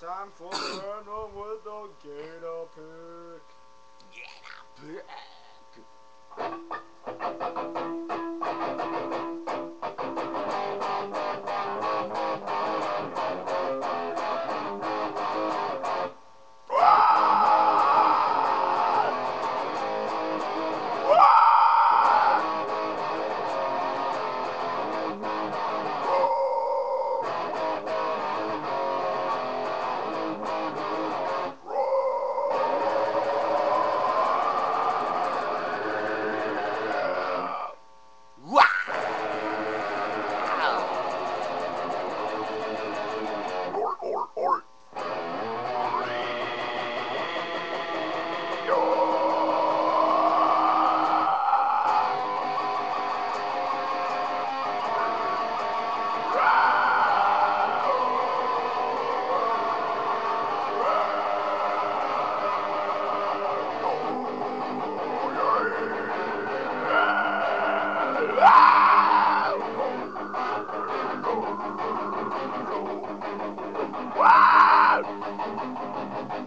Time for random with the gator pick. Play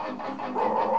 regularly.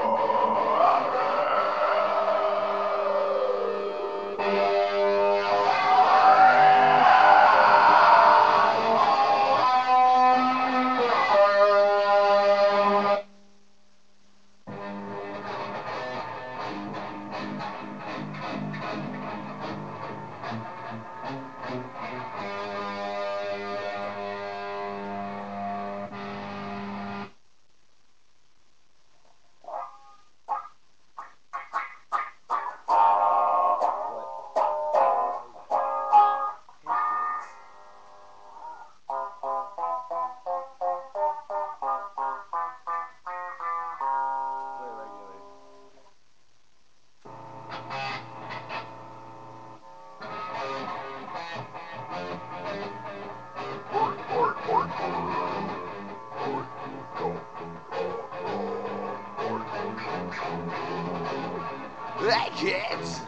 Hey kids!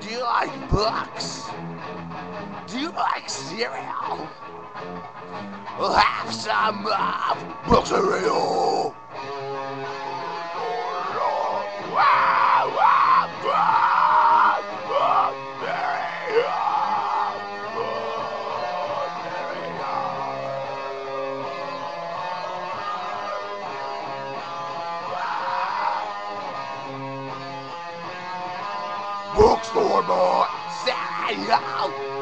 Do you like books? Do you like cereal? Have some uh, of book cereal! Bookstore boy, cereal!